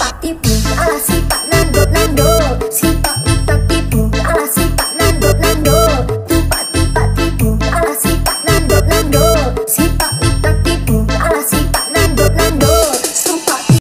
aktif di ala